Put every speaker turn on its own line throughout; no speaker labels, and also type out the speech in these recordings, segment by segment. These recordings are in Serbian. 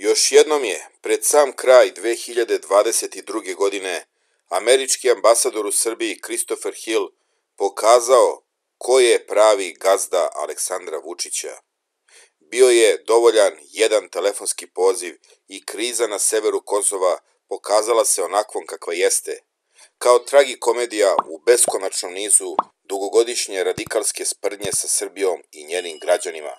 Još jednom je, pred sam kraj 2022. godine, američki ambasador u Srbiji Christopher Hill pokazao ko je pravi gazda Aleksandra Vučića. Bio je dovoljan jedan telefonski poziv i kriza na severu Kosova pokazala se onakvom kakva jeste, kao tragikomedija u beskonačnom nizu dugogodišnje radikalske sprdnje sa Srbijom i njenim građanima.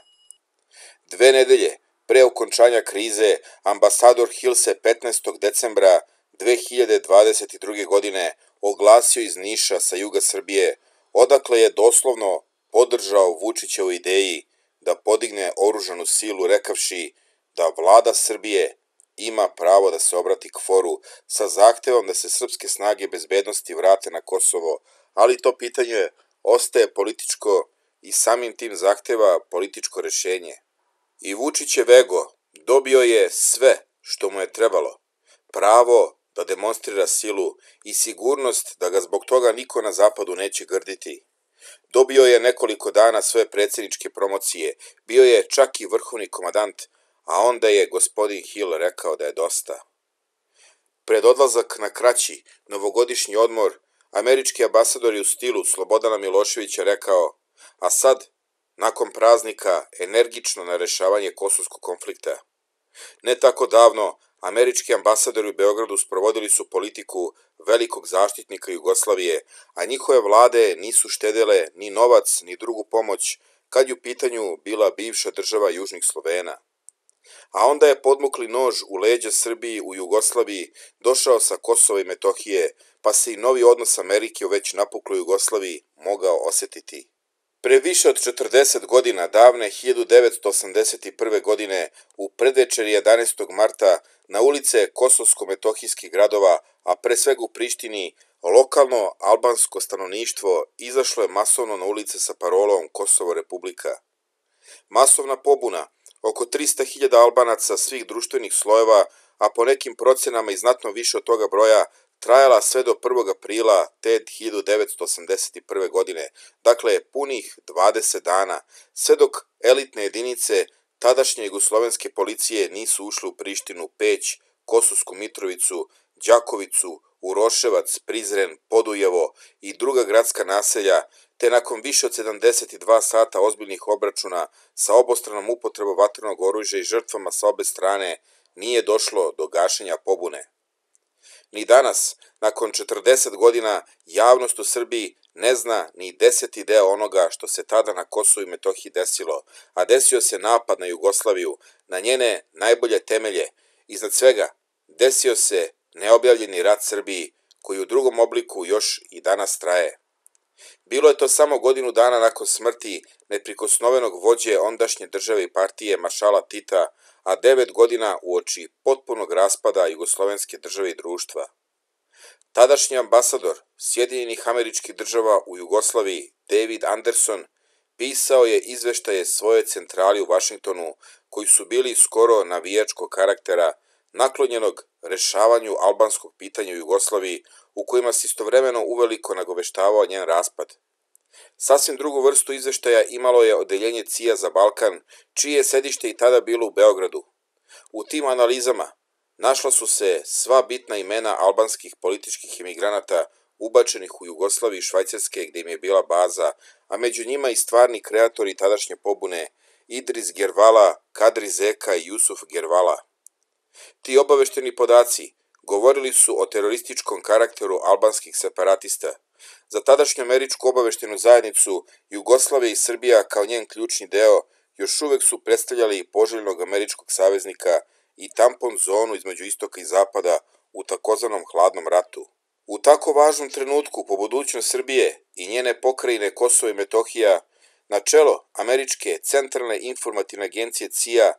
Dve nedelje pre okončanja krize, ambasador Hill se 15. decembra 2022. godine oglasio iz Niša sa juga Srbije, odakle je doslovno podržao Vučićevu ideji da podigne oružanu silu rekavši da vlada Srbije ima pravo da se obrati kforu sa zahtevom da se srpske snage bezbednosti vrate na Kosovo, ali to pitanje ostaje političko i samim tim zahteva političko rešenje. I Vučićev ego dobio je sve što mu je trebalo. Pravo da demonstrira silu i sigurnost da ga zbog toga niko na zapadu neće grditi. Dobio je nekoliko dana sve predsjedničke promocije, bio je čak i vrhovni komadant, a onda je gospodin Hill rekao da je dosta. Pred odlazak na kraći novogodišnji odmor, američki ambasador je u stilu Slobodana Miloševića rekao, a sad, nakon praznika, energično na rešavanje kosovskog konflikta. Ne tako davno, američki ambasadori u Beogradu sprovodili su politiku velikog zaštitnika Jugoslavije, a njihove vlade nisu štedele ni novac, ni drugu pomoć, kad je u pitanju bila bivša država Južnih Slovena. A onda je podmukli nož u leđa Srbiji u Jugoslaviji došao sa Kosova i Metohije, pa se i novi odnos Amerike u već napukloj Jugoslaviji mogao osetiti. Pre više od 40 godina, davne 1981. godine, u predvečeri 11. marta, na ulice kosovsko-metohijskih gradova, a pre svega u Prištini, lokalno albansko stanovništvo izašlo je masovno na ulice sa parolom Kosovo republika. Masovna pobuna, oko 300.000 albanaca svih društvenih slojeva, a po nekim procenama i znatno više od toga broja, trajala sve do 1. aprila te 1981. godine, dakle punih 20 dana, sve dok elitne jedinice tadašnje jugoslovenske policije nisu ušle u Prištinu, Peć, Kosovsku Mitrovicu, Đakovicu, Uroševac, Prizren, Podujevo i druga gradska naselja, te nakon više od 72 sata ozbiljnih obračuna sa obostranom upotrebom vatrenog oružja i žrtvama sa obe strane, nije došlo do gašenja pobune. Ni danas, nakon 40 godina, javnost u Srbiji ne zna ni deseti deo onoga što se tada na Kosovu i Metohiji desilo, a desio se napad na Jugoslaviju, na njene najbolje temelje. Iznad svega, desio se neobjavljeni rat Srbiji, koji u drugom obliku još i danas traje. Bilo je to samo godinu dana nakon smrti neprikosnovenog vođe ondašnje države i partije maršala Tita, a devet godina u oči potpunog raspada jugoslovenske države i društva. Tadašnji ambasador Sjedinjenih američkih država u Jugoslaviji, David Anderson, pisao je izveštaje svoje centrali u Vašingtonu, koji su bili skoro navijačkog karaktera, naklonjenog rešavanju albanskog pitanja u Jugoslaviji, u kojima se istovremeno uveliko nagoveštavao njen raspad. Sasvim drugu vrstu izveštaja imalo je odeljenje CIA za Balkan, čije je sedište i tada bilo u Beogradu. U tim analizama našla su se sva bitna imena albanskih političkih emigranata ubačenih u Jugoslaviji i Švajcarske gde im je bila baza, a među njima i stvarni kreatori tadašnje pobune Idris Gervala, Kadri Zeka i Jusuf Gervala. Ti obavešteni podaci govorili su o terorističkom karakteru albanskih separatista – Za tadašnju američku obaveštenu zajednicu Jugoslavija i Srbija kao njen ključni deo još uvek su predstavljali poželjnog američkog saveznika i tampon zonu između istoka i zapada u takozvanom hladnom ratu. U tako važnom trenutku po budućnost Srbije i njene pokrajine Kosovo i Metohija, na čelo Američke centralne informativne agencije CIA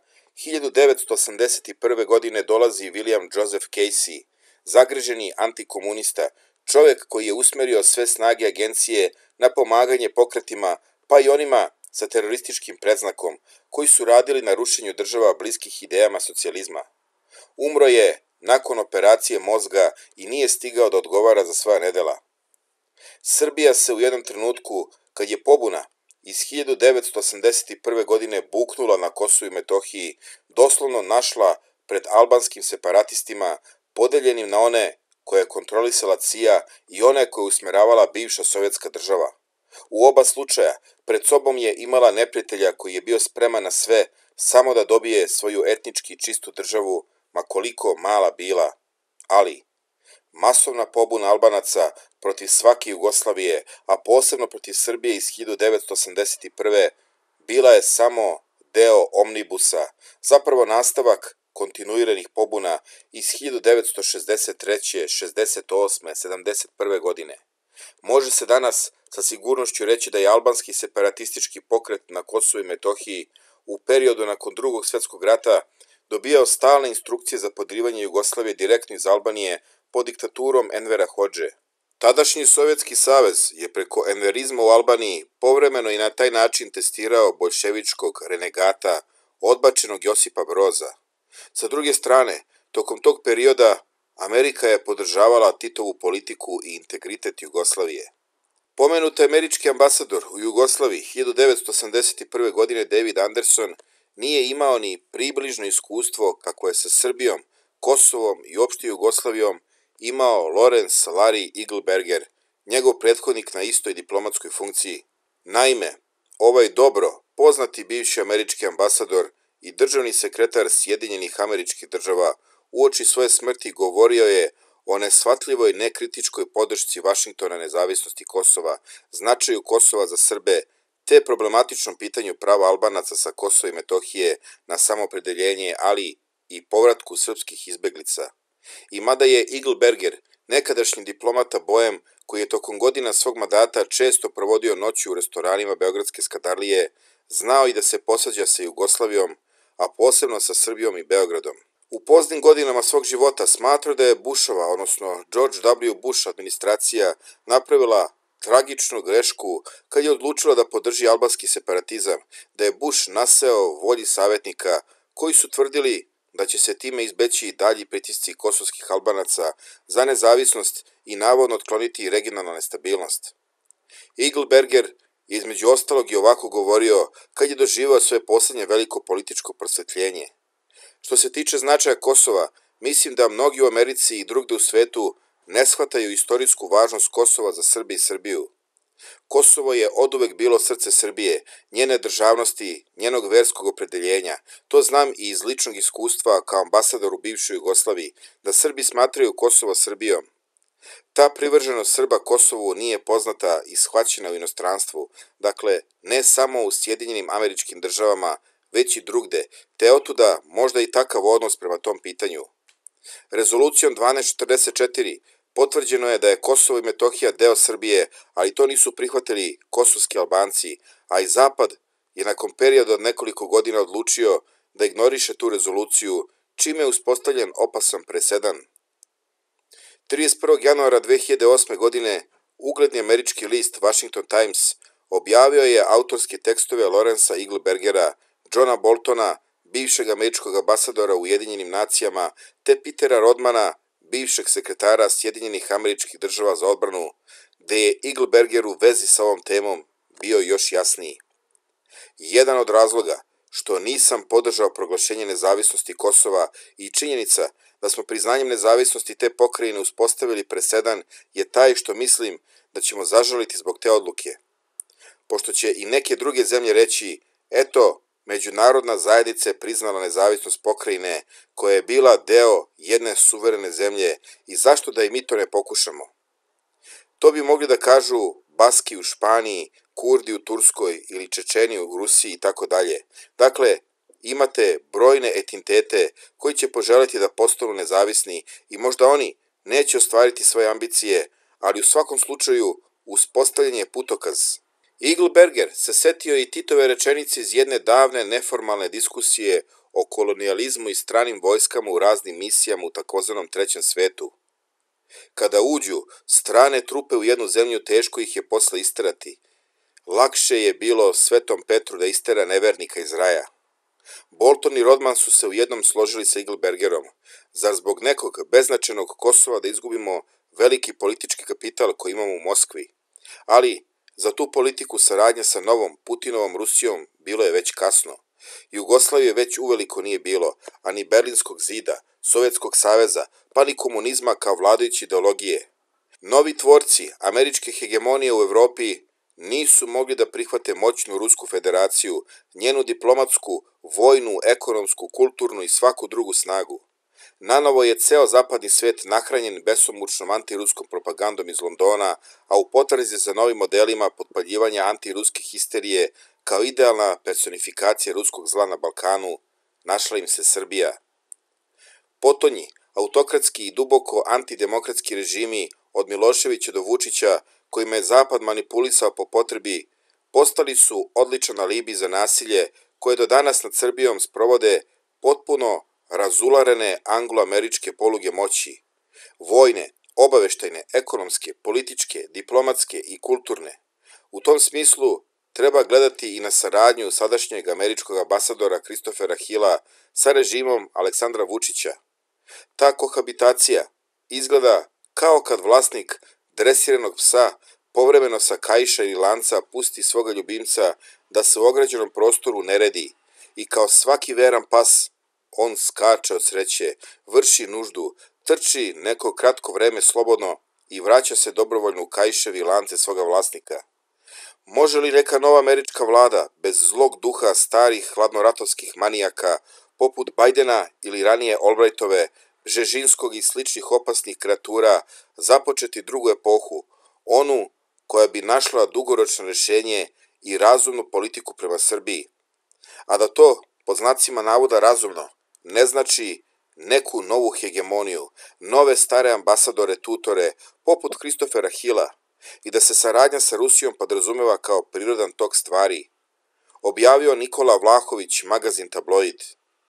1981. godine dolazi William Joseph Casey, zagreženi antikomunista čovek koji je usmerio sve snage agencije na pomaganje pokretima, pa i onima sa terorističkim predznakom, koji su radili na rušenju država bliskih idejama socijalizma. Umro je nakon operacije mozga i nije stigao da odgovara za svoja nedela. Srbija se u jednom trenutku, kad je pobuna iz 1981. godine buknula na Kosovu i Metohiji, doslovno našla pred albanskim separatistima podeljenim na one koje je kontrolisala CIA i one koje usmeravala bivša sovjetska država. U oba slučaja pred sobom je imala neprijatelja koji je bio spreman na sve samo da dobije svoju etnički čistu državu, ma koliko mala bila. Ali, masovna pobuna Albanaca protiv svake Jugoslavije, a posebno protiv Srbije iz 1981. bila je samo deo omnibusa, zapravo nastavak kontinuiranih pobuna iz 1963., 68., 71. godine. Može se danas sa sigurnošću reći da je albanski separatistički pokret na Kosovo i Metohiji u periodu nakon drugog svetskog rata dobijao stalne instrukcije za podrivanje Jugoslavije direktno iz Albanije pod diktaturom Envera Hođe. Tadašnji Sovjetski savez je preko enverizma u Albaniji povremeno i na taj način testirao bolševičkog renegata odbačenog Josipa Broza. Sa druge strane, tokom tog perioda Amerika je podržavala Titovu politiku i integritet Jugoslavije. Pomenuti američki ambasador u Jugoslaviji 1981. godine David Anderson nije imao ni približno iskustvo kako je sa Srbijom, Kosovom i opšte Jugoslavijom imao Lorenz Larry Igelberger, njegov prethodnik na istoj diplomatskoj funkciji. Naime, ovaj dobro poznati bivši američki ambasador i državni sekretar Sjedinjenih američkih država uoči svoje smrti govorio je o nesvatljivoj nekritičkoj podršci Vašingtona nezavisnosti Kosova, značaju Kosova za Srbe, te problematičnom pitanju prava Albanaca sa Kosova i Metohije na samopredeljenje, ali i povratku srpskih izbeglica. I mada je Igelberger, nekadašnji diplomata Bojem, koji je tokom godina svog mandata često provodio noću u restoranima Beogradske skadarlije, znao i da se posađa sa Jugoslavijom, a posebno sa Srbijom i Beogradom. U poznim godinama svog života smatrao da je Bushova, odnosno George W. Bush administracija, napravila tragičnu grešku kad je odlučila da podrži albanski separatizam, da je Bush naseo volji savjetnika koji su tvrdili da će se time izbeći dalji pritisci kosovskih albanaca za nezavisnost i navodno otkloniti regionalna nestabilnost. Igelberger je između ostalog i ovako govorio kad je doživao svoje poslednje veliko političko prosvetljenje. Što se tiče značaja Kosova, mislim da mnogi u Americi i drugde u svetu ne shvataju istorijsku važnost Kosova za Srbiju i Srbiju. Kosovo je oduvek bilo srce Srbije, njene državnosti, njenog verskog opredeljenja. To znam i iz ličnog iskustva kao ambasador u bivšoj Jugoslaviji, da Srbi smatraju Kosovo Srbijom. Ta privrženost Srba Kosovu nije poznata i shvaćena u inostranstvu, dakle, ne samo u Sjedinjenim američkim državama, već i drugde, te otuda možda i takav odnos prema tom pitanju. Rezolucijom 1244 potvrđeno je da je Kosovo i Metohija deo Srbije, ali to nisu prihvatili kosovski Albanci, a i Zapad je nakon perioda od nekoliko godina odlučio da ignoriše tu rezoluciju, čime je uspostavljen opasan presedan. 31. januara 2008. godine ugledni američki list Washington Times objavio je autorske tekstove Lorenza Igelbergera, Johna Boltona, bivšeg američkog ambasadora u Ujedinjenim nacijama, te Petera Rodmana, bivšeg sekretara Sjedinjenih američkih država za odbranu, gde je Igelberger u vezi sa ovom temom bio još jasniji. Jedan od razloga što nisam podržao proglašenje nezavisnosti Kosova i činjenica da smo priznanjem nezavisnosti te pokrajine uspostavili presedan je taj što mislim da ćemo zažaliti zbog te odluke. Pošto će i neke druge zemlje reći, eto, međunarodna zajednica je priznala nezavisnost pokrajine koja je bila deo jedne suverene zemlje i zašto da i mi to ne pokušamo? To bi mogli da kažu Baski u Španiji, Kurdi u Turskoj ili Čečeni u Rusiji i tako dalje. Dakle, imate brojne etintete koji će poželiti da postanu nezavisni i možda oni neće ostvariti svoje ambicije, ali u svakom slučaju uspostavljen je putokaz. Igelberger se setio i Titove rečenice iz jedne davne neformalne diskusije o kolonijalizmu i stranim vojskama u raznim misijama u takozvanom trećem svetu. Kada uđu strane trupe u jednu zemlju, teško ih je posle isterati. Lakše je bilo Svetom Petru da istera nevernika iz raja. Bolton i Rodman su se u jednom složili sa Igelbergerom. Zar zbog nekog beznačenog Kosova da izgubimo veliki politički kapital koji imamo u Moskvi? Ali, za tu politiku saradnje sa novom Putinovom Rusijom bilo je već kasno. Jugoslavije već uveliko nije bilo, a ni Berlinskog zida, Sovjetskog saveza, pa ni komunizma kao vladajuće ideologije. Novi tvorci američke hegemonije u Evropi nisu mogli da prihvate moćnu Rusku federaciju, njenu diplomatsku, vojnu, ekonomsku, kulturnu i svaku drugu snagu. Nanovo je ceo zapadni svet nahranjen besomučnom antiruskom propagandom iz Londona, a u potrazi za novim modelima potpaljivanja antiruske histerije kao idealna personifikacija ruskog zla na Balkanu, našla im se Srbija. Potonji, autokratski i duboko antidemokratski režimi od Miloševića do Vučića, kojima je Zapad manipulisao po potrebi, postali su odličan alibi za nasilje koje do danas nad Srbijom sprovode potpuno razularene anglo-američke poluge moći, vojne, obaveštajne, ekonomske, političke, diplomatske i kulturne. U tom smislu treba gledati i na saradnju sadašnjeg američkog ambasadora Kristofera Hila sa režimom Aleksandra Vučića. Ta kohabitacija izgleda kao kad vlasnik dresiranog psa povremeno sa kajša ili lanca pusti svoga ljubimca da se u ograđenom prostoru ne redi i kao svaki veran pas on skače od sreće, vrši nuždu, trči neko kratko vreme slobodno i vraća se dobrovoljno u kajševi lance svoga vlasnika. Može li neka nova američka vlada, bez zlog duha starih hladnoratovskih manijaka, poput Bajdena ili ranije Albrightove, Žežinskog i sličnih opasnih kreatura, započeti drugu epohu, onu koja bi našla dugoročno rešenje i razumnu politiku prema Srbiji. A da to, pod znacima navoda razumno, ne znači neku novu hegemoniju, nove stare ambasadore tutore, poput Kristofera Hila, i da se saradnja sa Rusijom podrazumeva kao prirodan tok stvari, objavio Nikola Vlahović, magazin Tabloid.